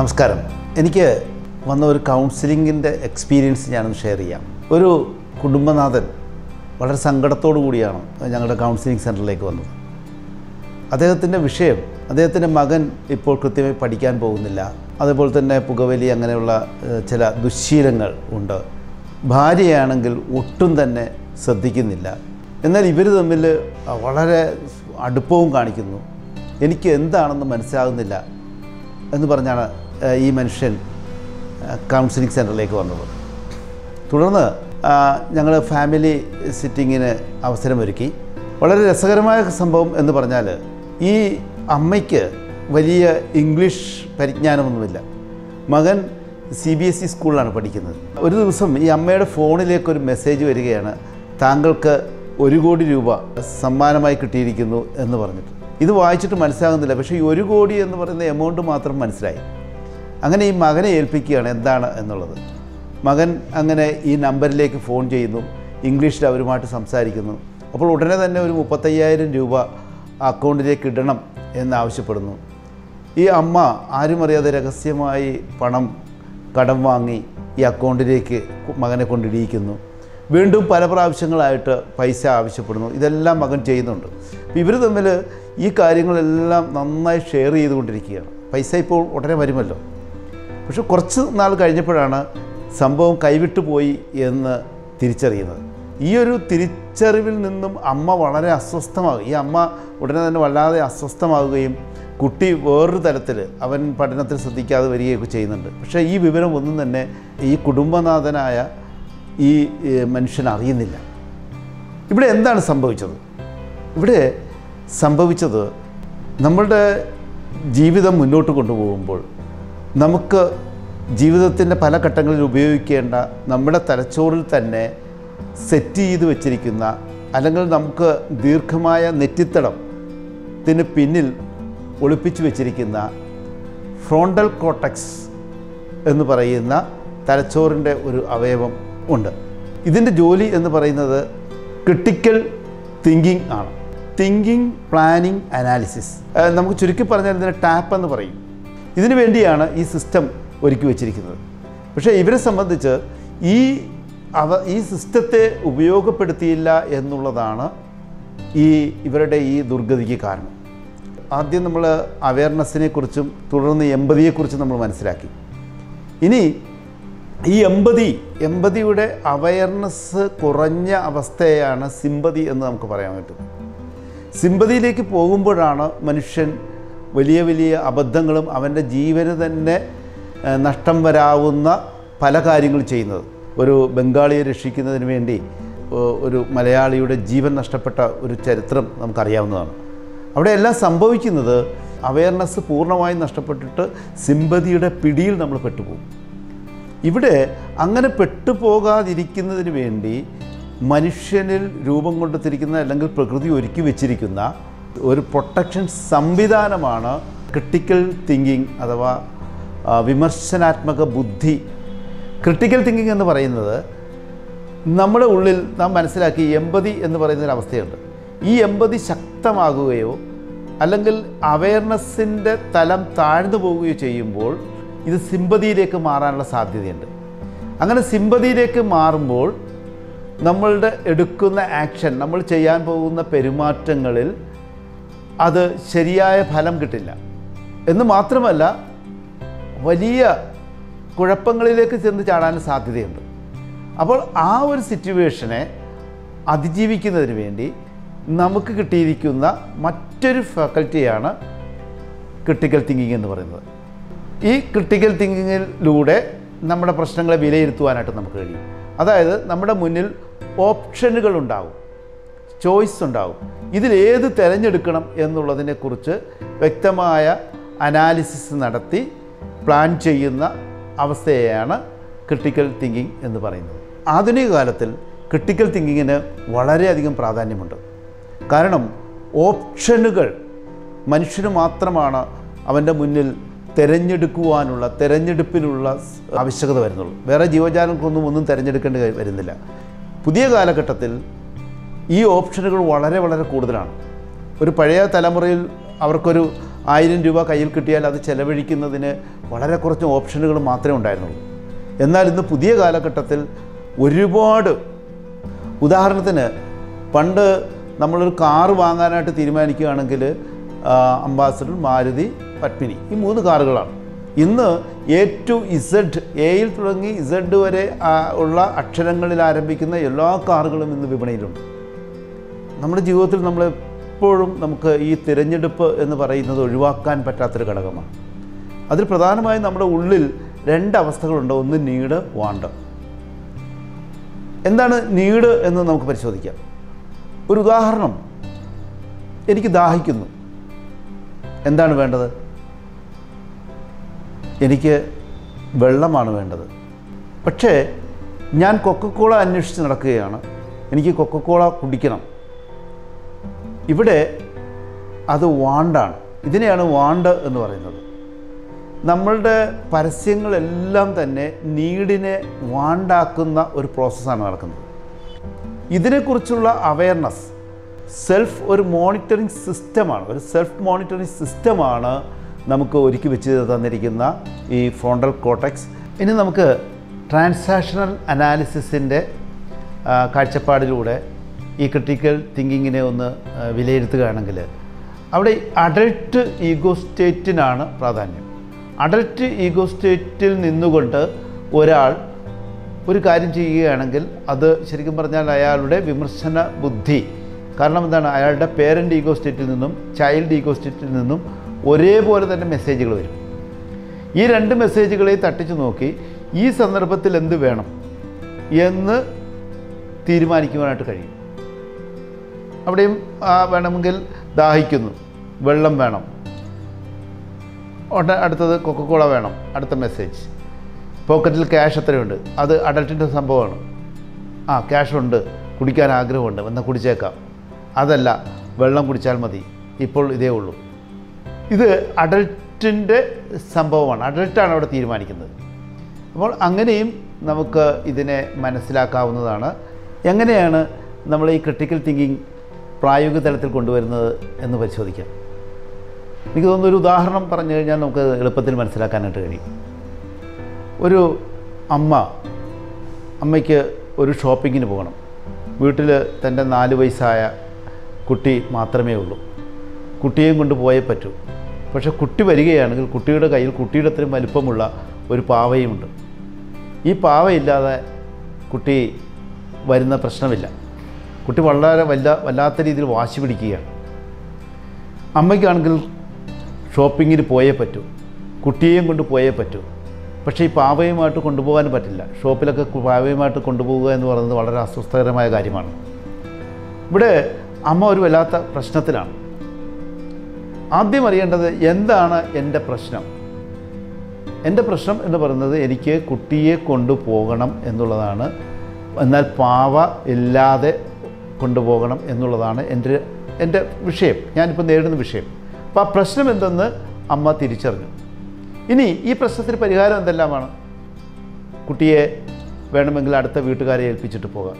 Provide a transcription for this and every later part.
നമസ്കാരം. എനിക്ക് വന്ന ഒരു കൗൺസിലിങ്ങിന്റെ എക്സ്പീരിയൻസ് ഞാനൊന്ന് ഷെയർ ചെയ്യാം. ഒരു കുടുംബനാഥൻ വളരെ സങ്കടത്തോടു കൂടിയാണ് ഞങ്ങളുടെ കൗൺസിലിംഗ് സെന്ററിലേക്ക് വന്നത്. അദ്ദേഹത്തിന്റെ വിഷയം അദ്ദേഹത്തിന്റെ മകൻ ഇപ്പോൾ കൃത്യമായി പഠിക്കാൻ പോകുന്നില്ല. അതുപോലെ തന്നെ പുകവലി അങ്ങനെയുള്ള ചില ദുശ്ശീലങ്ങൾ ഉണ്ട്. ഭാര്യയാണെങ്കിൽ ഒട്ടും തന്നെ ശ്രദ്ധിക്കുന്നില്ല. എന്നാൽ ഇവർ തമ്മിൽ വളരെ അടുപ്പവും കാണിക്കുന്നു. എനിക്ക് എന്താണെന്ന് മനസ്സിലാകുന്നില്ല എന്ന് പറഞ്ഞാണ് ഈ മനുഷ്യൻ കൗൺസിലിംഗ് സെന്ററിലേക്ക് വന്നത്. തുടർന്ന് ഞങ്ങൾ ഫാമിലി സിറ്റിങ്ങിന് അവസരമൊരുക്കി. വളരെ രസകരമായ സംഭവം എന്ന് പറഞ്ഞാൽ ഈ അമ്മയ്ക്ക് വലിയ ഇംഗ്ലീഷ് പരിജ്ഞാനമൊന്നുമില്ല. മകൻ സി ബി എസ് ഇ സ്കൂളിലാണ് പഠിക്കുന്നത്. ഒരു ദിവസം ഈ അമ്മയുടെ ഫോണിലേക്ക് ഒരു മെസ്സേജ് വരികയാണ് താങ്കൾക്ക് ഒരു കോടി രൂപ സമ്മാനമായി കിട്ടിയിരിക്കുന്നു എന്ന് പറഞ്ഞിട്ട്. ഇത് വായിച്ചിട്ട് മനസ്സിലാകുന്നില്ല പക്ഷേ ഈ ഒരു കോടി എന്ന് പറയുന്ന എമൗണ്ട് മാത്രം മനസ്സിലായി. അങ്ങനെ ഈ മകനെ ഏൽപ്പിക്കുകയാണ് എന്താണ് എന്നുള്ളത്. മകൻ അങ്ങനെ ഈ നമ്പറിലേക്ക് ഫോൺ ചെയ്യുന്നു ഇംഗ്ലീഷിൽ അവരുമായിട്ട് സംസാരിക്കുന്നു. അപ്പോൾ ഉടനെ തന്നെ ഒരു മുപ്പത്തയ്യായിരം രൂപ അക്കൗണ്ടിലേക്ക് ഇടണം എന്നാവശ്യപ്പെടുന്നു ഈ അമ്മ ആരും അറിയാതെ രഹസ്യമായി പണം കടം വാങ്ങി ഈ അക്കൗണ്ടിലേക്ക് മകനെ കൊണ്ടിടിയിക്കുന്നു വീണ്ടും പല പ്രാവശ്യങ്ങളായിട്ട് പൈസ ആവശ്യപ്പെടുന്നു. ഇതെല്ലാം മകൻ ചെയ്യുന്നുണ്ട്. ഇവർ തമ്മിൽ ഈ കാര്യങ്ങളെല്ലാം നന്നായി ഷെയർ ചെയ്തുകൊണ്ടിരിക്കുകയാണ്. പൈസ ഇപ്പോൾ ഉടനെ വരുമല്ലോ. പക്ഷെ കുറച്ച് നാൾ കഴിഞ്ഞപ്പോഴാണ് സംഭവം കൈവിട്ടു പോയി എന്ന് തിരിച്ചറിയുന്നത്. ഈ ഒരു തിരിച്ചറിവിൽ നിന്നും അമ്മ വളരെ അസ്വസ്ഥമാകും. ഈ അമ്മ ഉടനെ തന്നെ വല്ലാതെ അസ്വസ്ഥമാകുകയും കുട്ടി വേറൊരു തരത്തിൽ അവൻ പഠനത്തിൽ ശ്രദ്ധിക്കാതെ വരികയൊക്കെ ചെയ്യുന്നുണ്ട്. പക്ഷേ ഈ വിവരം ഒന്നും തന്നെ ഈ കുടുംബനാഥനായ ഈ മനുഷ്യൻ അറിയുന്നില്ല. ഇവിടെ എന്താണ് സംഭവിച്ചത്? ഇവിടെ സംഭവിച്ചത് നമ്മളുടെ ജീവിതം മുന്നോട്ട് കൊണ്ടുപോകുമ്പോൾ നമുക്ക് ജീവിതത്തിന്റെ പല ഘട്ടങ്ങളിൽ ഉപയോഗിക്കേണ്ട നമ്മുടെ തലച്ചോറിൽ തന്നെ സെറ്റ് ചെയ്ത് വെച്ചിരിക്കുന്ന അല്ലെങ്കിൽ നമുക്ക് ദീർഘമായ നെറ്റിത്തടത്തിന് പിന്നിൽ ഒളിപ്പിച്ചു വെച്ചിരിക്കുന്ന ഫ്രോണ്ടൽ കോട്ടക്സ് എന്ന് പറയുന്ന തലച്ചോറിന്റെ ഒരു അവയവം ഉണ്ട്. ഇതിന്റെ ജോലി എന്ന് പറയുന്നത് ക്രിട്ടിക്കൽ തിങ്കിങ് ആണ്. തിങ്കിങ് പ്ലാനിങ് അനാലിസിസ് നമുക്ക് ചുരുക്കി പറഞ്ഞാൽ ഇതിനെ ടാപ്പ് എന്ന് പറയും. ഇതിനു വേണ്ടിയാണ് ഈ സിസ്റ്റം ഒരുക്കി വച്ചിരിക്കുന്നത്. പക്ഷേ ഇവരെ സംബന്ധിച്ച് ഈ അവ ഈ സിസ്റ്റത്തെ ഉപയോഗപ്പെടുത്തിയില്ല എന്നുള്ളതാണ് ഈ ഇവരുടെ ഈ ദുർഗതിക്ക് കാരണം. ആദ്യം നമ്മൾ അവയർനെസ്സിനെ കുറിച്ചും തുടർന്ന് എമ്പതിയെക്കുറിച്ചും നമ്മൾ മനസ്സിലാക്കി. ഇനി ഈ എമ്പതി എമ്പതിയുടെ അവയർനെസ് കുറഞ്ഞ അവസ്ഥയാണ് സിമ്പതി എന്ന് നമുക്ക് പറയാൻ പറ്റും. സിമ്പതിയിലേക്ക് പോകുമ്പോഴാണ് മനുഷ്യൻ വലിയ വലിയ അബദ്ധങ്ങളും അവന്റെ ജീവന് തന്നെ നഷ്ടം വരാവുന്ന പല കാര്യങ്ങൾ ചെയ്യുന്നത്. ഒരു ബംഗാളിയെ രക്ഷിക്കുന്നതിന് വേണ്ടി ഒരു മലയാളിയുടെ ജീവൻ നഷ്ടപ്പെട്ട ഒരു ചരിത്രം നമുക്കറിയാവുന്നതാണ്. അവിടെ എല്ലാം സംഭവിക്കുന്നത് അവയർനെസ് പൂർണമായും നഷ്ടപ്പെട്ടിട്ട് സിമ്പതിയുടെ പിടിയിൽ നമ്മൾ പെട്ടുപോകും. ഇവിടെ അങ്ങനെ പെട്ടുപോകാതിരിക്കുന്നതിന് വേണ്ടി മനുഷ്യനിൽ രൂപം കൊണ്ടെത്തിരിക്കുന്ന അല്ലെങ്കിൽ പ്രകൃതി ഒരുക്കി വെച്ചിരിക്കുന്ന ഒരു പ്രൊട്ടക്ഷൻ സംവിധാനമാണ് ക്രിട്ടിക്കൽ തിങ്കിങ് അഥവാ വിമർശനാത്മക ബുദ്ധി. ക്രിട്ടിക്കൽ തിങ്കിങ് എന്ന് പറയുന്നത് നമ്മുടെ ഉള്ളിൽ നാം മനസ്സിലാക്കി എമ്പതി എന്ന് പറയുന്ന ഒരു അവസ്ഥയുണ്ട്. ഈ എമ്പതി ശക്തമാകുകയോ അല്ലെങ്കിൽ അവയർനെസ്സിന്റെ തലം താഴ്ന്നു പോവുകയോ ചെയ്യുമ്പോൾ ഇത് സിമ്പതിയിലേക്ക് മാറാനുള്ള സാധ്യതയുണ്ട്. അങ്ങനെ സിമ്പതിയിലേക്ക് മാറുമ്പോൾ നമ്മളുടെ എടുക്കുന്ന ആക്ഷൻ നമ്മൾ ചെയ്യാൻ പോകുന്ന പെരുമാറ്റങ്ങളിൽ അത് ശരിയായ ഫലം കിട്ടില്ല. എന്ന് മാത്രമല്ല വലിയ കുഴപ്പങ്ങളിലേക്ക് ചെന്ന് ചാടാൻ സാധ്യതയുണ്ട്. അപ്പോൾ ആ ഒരു സിറ്റുവേഷനെ അതിജീവിക്കുന്നതിന് വേണ്ടി നമുക്ക് കിട്ടിയിരിക്കുന്ന മറ്റൊരു ഫാക്കൽറ്റിയാണ് ക്രിട്ടിക്കൽ തിങ്കിങ് എന്ന് പറയുന്നത്. ഈ ക്രിട്ടിക്കൽ തിങ്കിങ്ങിലൂടെ നമ്മുടെ പ്രശ്നങ്ങളെ വിലയിരുത്തുവാനായിട്ട് നമുക്ക് കഴിയും. അതായത് നമ്മുടെ മുന്നിൽ ഓപ്ഷനുകൾ ഉണ്ടാവും. ചോയ്സ് ഉണ്ടാകും ഇതിലേത് തിരഞ്ഞെടുക്കണം എന്നുള്ളതിനെക്കുറിച്ച് വ്യക്തമായ അനാലിസിസ് നടത്തി പ്ലാൻ ചെയ്യുന്ന അവസ്ഥയെയാണ് ക്രിട്ടിക്കൽ തിങ്കിങ് എന്ന് പറയുന്നത്. ആധുനിക കാലത്തിൽ ക്രിട്ടിക്കൽ തിങ്കിങ്ങിന് വളരെയധികം പ്രാധാന്യമുണ്ട്. കാരണം ഓപ്ഷനുകൾ മനുഷ്യന് മാത്രമാണ് അവന്റെ മുന്നിൽ തിരഞ്ഞെടുക്കുവാനുള്ള തിരഞ്ഞെടുപ്പിനുള്ള ആവശ്യകത വരുന്നുള്ളൂ. വേറെ ജീവജാലങ്ങൾക്കൊന്നും ഒന്നും തിരഞ്ഞെടുക്കേണ്ടി വരുന്നില്ല. പുതിയ കാലഘട്ടത്തിൽ ഈ ഓപ്ഷനുകൾ വളരെ വളരെ കൂടുതലാണ്. ഒരു പഴയ തലമുറയിൽ അവർക്കൊരു ആയിരം രൂപ കയ്യിൽ കിട്ടിയാൽ അത് ചെലവഴിക്കുന്നതിന് വളരെ കുറച്ച് ഓപ്ഷനുകൾ മാത്രമേ ഉണ്ടായിരുന്നുള്ളൂ. എന്നാൽ ഇന്ന് പുതിയ കാലഘട്ടത്തിൽ ഒരുപാട് ഉദാഹരണത്തിന് പണ്ട് നമ്മളൊരു കാറ് വാങ്ങാനായിട്ട് തീരുമാനിക്കുകയാണെങ്കിൽ അംബാസഡർ മാരുതി പത്മിനി ഈ മൂന്ന് കാറുകളാണ്. ഇന്ന് എ ടു ഇസഡ് എയിൽ തുടങ്ങി ഇസഡ് വരെ ഉള്ള അക്ഷരങ്ങളിൽ ആരംഭിക്കുന്ന എല്ലാ കാറുകളും ഇന്ന് വിപണിയിലുണ്ട്. നമ്മുടെ ജീവിതത്തിൽ നമ്മൾ എപ്പോഴും നമുക്ക് ഈ തിരഞ്ഞെടുപ്പ് എന്ന് പറയുന്നത് ഒഴിവാക്കാൻ പറ്റാത്തൊരു ഘടകമാണ്. അതിൽ പ്രധാനമായും നമ്മുടെ ഉള്ളിൽ രണ്ട് അവസ്ഥകളുണ്ട്. ഒന്ന് നീട് വാണ്ട്. എന്താണ് നീട് എന്ന് നമുക്ക് പരിശോധിക്കാം. ഒരു ഉദാഹരണം. എനിക്ക് ദാഹിക്കുന്നു. എന്താണ് വേണ്ടത്? എനിക്ക് വെള്ളമാണ് വേണ്ടത്. പക്ഷേ ഞാൻ കൊക്കക്കോള അന്വേഷിച്ച് നടക്കുകയാണ്. എനിക്ക് കൊക്കക്കോള കുടിക്കണം. ഇവിടെ അത് വാണ്ടാണ്. ഇതിനെയാണ് വാണ്ട് എന്ന് പറയുന്നത്. നമ്മളുടെ പരസ്യങ്ങളെല്ലാം തന്നെ നീടിനെ വാണ്ടാക്കുന്ന ഒരു പ്രോസസ്സാണ് നടക്കുന്നത്. ഇതിനെക്കുറിച്ചുള്ള അവയർനെസ് സെൽഫ് ഒരു മോണിറ്ററിംഗ് സിസ്റ്റമാണ് ഒരു സെൽഫ് മോണിറ്ററിംഗ് സിസ്റ്റമാണ് നമുക്ക് ഒരുക്കി വെച്ച് തന്നിരിക്കുന്ന ഈ ഫ്രോണ്ടൽ കോട്ടക്സ് ഇനി നമുക്ക് ട്രാൻസാക്ഷണൽ അനാലിസിസിന്റെ കാഴ്ചപ്പാടിലൂടെ ഈ ക്രിട്ടിക്കൽ തിങ്കിങ്ങിനെ ഒന്ന് വിലയിരുത്തുകയാണെങ്കിൽ അവിടെ അഡൽട്ട് ഈഗോ സ്റ്റേറ്റിനാണ് പ്രാധാന്യം. അഡൽട്ട് ഈഗോ സ്റ്റേറ്റിൽ നിന്നുകൊണ്ട് ഒരാൾ ഒരു കാര്യം ചെയ്യുകയാണെങ്കിൽ അത് ശരിക്കും പറഞ്ഞാൽ അയാളുടെ വിമർശന ബുദ്ധി. കാരണം എന്താണ്? അയാളുടെ പേരന്റ് ഈഗോ സ്റ്റേറ്റിൽ നിന്നും ചൈൽഡ് ഈഗോ സ്റ്റേറ്റിൽ നിന്നും ഒരേപോലെ തന്നെ മെസ്സേജുകൾ വരും. ഈ രണ്ട് മെസ്സേജുകളെ തട്ടിച്ചു നോക്കി ഈ സന്ദർഭത്തിൽ എന്ത് വേണം എന്ന് തീരുമാനിക്കുവാനായിട്ട് കഴിയും. അവിടെയും വേണമെങ്കിൽ ദാഹിക്കുന്നു. വെള്ളം വേണം. ഉടനെ അടുത്തത് കൊക്കക്കോള വേണം. അടുത്ത മെസ്സേജ് പോക്കറ്റിൽ ക്യാഷ് എത്രയുണ്ട്? അത് അഡൽട്ടിന്റെ സംഭവമാണ്. ആ ക്യാഷ് ഉണ്ട്. കുടിക്കാൻ ആഗ്രഹമുണ്ട്. എന്നാൽ കുടിച്ചേക്കാം. അതല്ല വെള്ളം കുടിച്ചാൽ മതി. ഇപ്പോൾ ഇതേ ഉള്ളൂ. ഇത് അഡൽട്ടിന്റെ സംഭവമാണ്. അഡൽട്ടാണ് അവിടെ തീരുമാനിക്കുന്നത്. അപ്പോൾ അങ്ങനെയും നമുക്ക് ഇതിനെ മനസ്സിലാക്കാവുന്നതാണ്. എങ്ങനെയാണ് നമ്മൾ ഈ ക്രിട്ടിക്കൽ തിങ്കിങ് പ്രായോഗിക തലത്തിൽ കൊണ്ടുവരുന്നത് എന്ന് പരിശോധിക്കാം. എനിക്ക് തോന്നുന്നു ഒരു ഉദാഹരണം പറഞ്ഞു കഴിഞ്ഞാൽ നമുക്ക് എളുപ്പത്തിൽ മനസ്സിലാക്കാനായിട്ട് കഴിയും. ഒരു അമ്മ അമ്മയ്ക്ക് ഒരു ഷോപ്പിങ്ങിന് പോകണം. വീട്ടിൽ തന്റെ നാല് വയസ്സായ കുട്ടി മാത്രമേ ഉള്ളൂ. കുട്ടിയെയും കൊണ്ട് പോയേ പറ്റൂ. പക്ഷേ കുട്ടി വരികയാണെങ്കിൽ കുട്ടിയുടെ കയ്യിൽ കുട്ടിയുടെ അത്രയും വലിപ്പമുള്ള ഒരു പാവയുമുണ്ട്. ഈ പാവയില്ലാതെ കുട്ടി വരുന്ന പ്രശ്നമില്ല. കുട്ടി വളരെ വല്ല വല്ലാത്ത രീതിയിൽ വാശി പിടിക്കുകയാണ്. അമ്മയ്ക്കാണെങ്കിൽ ഷോപ്പിങ്ങിന് പോയേ പറ്റൂ. കുട്ടിയെയും കൊണ്ട് പോയേ പറ്റൂ. പക്ഷേ ഈ പാവയുമായിട്ട് കൊണ്ടുപോകാൻ പറ്റില്ല. ഷോപ്പിലൊക്കെ പാവയുമായിട്ട് കൊണ്ടുപോകുക എന്ന് പറയുന്നത് വളരെ അസ്വസ്ഥകരമായ കാര്യമാണ്. ഇവിടെ അമ്മ ഒരു വല്ലാത്ത പ്രശ്നത്തിലാണ്. ആദ്യം അറിയേണ്ടത് എന്താണ് എന്റെ പ്രശ്നം? എന്റെ പ്രശ്നം എന്ന് പറയുന്നത് എനിക്ക് കുട്ടിയെ കൊണ്ടുപോകണം എന്നുള്ളതാണ്. എന്നാൽ പാവ ഇല്ലാതെ കൊണ്ടുപോകണം എന്നുള്ളതാണ് എന്റെ എന്റെ വിഷയം. ഞാനിപ്പോൾ നേരിടുന്ന വിഷയം. അപ്പോൾ ആ പ്രശ്നം എന്തെന്ന് അമ്മ തിരിച്ചറിഞ്ഞു. ഇനി ഈ പ്രശ്നത്തിന് പരിഹാരം എന്തെല്ലാമാണ്? കുട്ടിയെ വേണമെങ്കിൽ അടുത്ത വീട്ടുകാരെ ഏൽപ്പിച്ചിട്ട് പോകാം.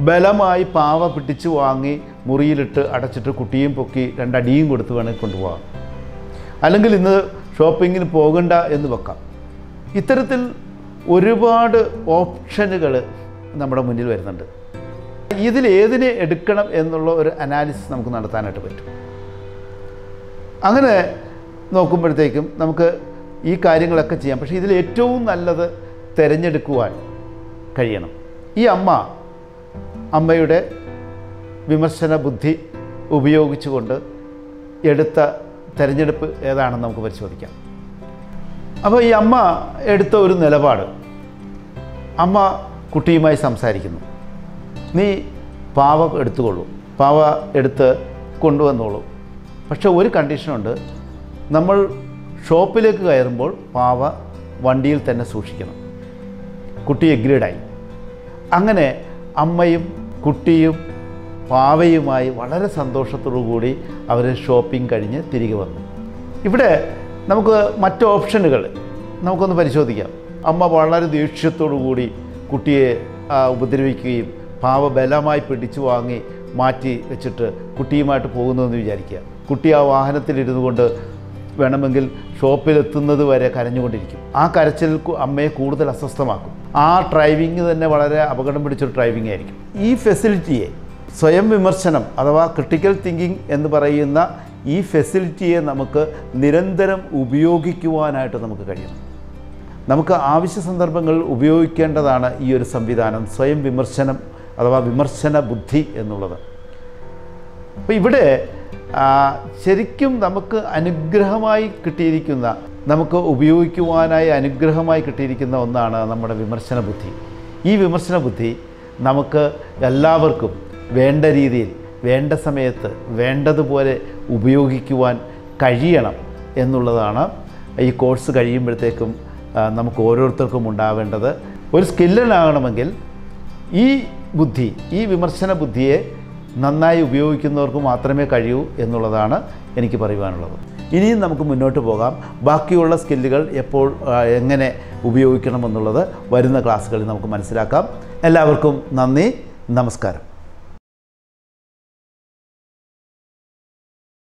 ബലമായി പാവ പിടിച്ച് വാങ്ങി മുറിയിലിട്ട് അടച്ചിട്ട് കുട്ടിയും പൊക്കി രണ്ടടിയും കൊടുത്ത് വേണമെങ്കിൽ കൊണ്ടുപോകാം. അല്ലെങ്കിൽ ഇന്ന് ഷോപ്പിങ്ങിന് പോകണ്ട എന്ന് വെക്കാം. ഇത്തരത്തിൽ ഒരുപാട് ഓപ്ഷനുകൾ നമ്മുടെ മുന്നിൽ വരുന്നുണ്ട്. ഇതിൽ ഏതിനെ എടുക്കണം എന്നുള്ള ഒരു അനാലിസിസ് നമുക്ക് നടത്താനായിട്ട് പറ്റും. അങ്ങനെ നോക്കുമ്പോഴത്തേക്കും നമുക്ക് ഈ കാര്യങ്ങളൊക്കെ ചെയ്യാം. പക്ഷേ ഇതിൽ ഏറ്റവും നല്ലത് തിരഞ്ഞെടുക്കുവാൻ കഴിയണം. ഈ അമ്മ അമ്മയുടെ വിമർശന ബുദ്ധി ഉപയോഗിച്ചുകൊണ്ട് എടുത്ത തിരഞ്ഞെടുപ്പ് ഏതാണെന്ന് നമുക്ക് പരിശോധിക്കാം. അപ്പോൾ ഈ അമ്മ എടുത്ത ഒരു നിലപാട്. അമ്മ കുട്ടിയുമായി സംസാരിക്കുന്നു. നീ പാവ എടുത്തുകൊള്ളൂ. പാവ എടുത്ത് കൊണ്ടുവന്നോളൂ. പക്ഷെ ഒരു കണ്ടീഷനുണ്ട്. നമ്മൾ ഷോപ്പിലേക്ക് കയറുമ്പോൾ പാവ വണ്ടിയിൽ തന്നെ സൂക്ഷിക്കണം. കുട്ടി എഗ്രീഡായി. അങ്ങനെ അമ്മയും കുട്ടിയും പാവയുമായി വളരെ കൂടി അവർ ഷോപ്പിംഗ് കഴിഞ്ഞ് തിരികെ വന്നു. ഇവിടെ നമുക്ക് മറ്റ് ഓപ്ഷനുകൾ നമുക്കൊന്ന് പരിശോധിക്കാം. അമ്മ വളരെ ദേഷ്യത്തോടു കൂടി കുട്ടിയെ ഉപദ്രവിക്കുകയും പാവ ബലമായി പിടിച്ചു വാങ്ങി മാറ്റി വെച്ചിട്ട് കുട്ടിയുമായിട്ട് പോകുന്നു എന്ന് വിചാരിക്കുക. കുട്ടി ആ വാഹനത്തിലിരുന്നു കൊണ്ട് വേണമെങ്കിൽ ഷോപ്പിലെത്തുന്നത് വരെ കരഞ്ഞുകൊണ്ടിരിക്കും. ആ കരച്ചിൽ അമ്മയെ കൂടുതൽ അസ്വസ്ഥമാക്കും. ആ ഡ്രൈവിംഗ് തന്നെ വളരെ അപകടം പിടിച്ചൊരു ഡ്രൈവിംഗ് ആയിരിക്കും. ഈ ഫെസിലിറ്റിയെ സ്വയം വിമർശനം അഥവാ ക്രിട്ടിക്കൽ തിങ്കിങ് എന്ന് പറയുന്ന ഈ ഫെസിലിറ്റിയെ നമുക്ക് നിരന്തരം ഉപയോഗിക്കുവാനായിട്ട് നമുക്ക് കഴിയണം. നമുക്ക് ആവശ്യ സന്ദർഭങ്ങളിൽ ഉപയോഗിക്കേണ്ടതാണ് ഈ ഒരു സംവിധാനം. സ്വയം വിമർശനം അഥവാ വിമർശന ബുദ്ധി എന്നുള്ളത്. അപ്പോൾ ഇവിടെ ശരിക്കും നമുക്ക് അനുഗ്രഹമായി കിട്ടിയിരിക്കുന്ന നമുക്ക് ഉപയോഗിക്കുവാനായി അനുഗ്രഹമായി കിട്ടിയിരിക്കുന്ന ഒന്നാണ് നമ്മുടെ വിമർശന ബുദ്ധി. ഈ വിമർശന ബുദ്ധി നമുക്ക് എല്ലാവർക്കും വേണ്ട രീതിയിൽ വേണ്ട സമയത്ത് വേണ്ടതുപോലെ ഉപയോഗിക്കുവാൻ കഴിയണം എന്നുള്ളതാണ് ഈ കോഴ്സ് കഴിയുമ്പോഴത്തേക്കും നമുക്ക് ഓരോരുത്തർക്കും ഉണ്ടാവേണ്ടത്. ഒരു സ്കില്ലനാകണമെങ്കിൽ ഈ ബുദ്ധി ഈ വിമർശന ബുദ്ധിയെ നന്നായി ഉപയോഗിക്കുന്നവർക്ക് മാത്രമേ കഴിയൂ എന്നുള്ളതാണ് എനിക്ക് പറയുവാനുള്ളത്. ഇനിയും നമുക്ക് മുന്നോട്ട് പോകാം. ബാക്കിയുള്ള സ്കില്ലുകൾ എപ്പോൾ എങ്ങനെ ഉപയോഗിക്കണമെന്നുള്ളത് വരുന്ന ക്ലാസ്സുകളിൽ നമുക്ക് മനസ്സിലാക്കാം. എല്ലാവർക്കും നന്ദി നമസ്കാരം.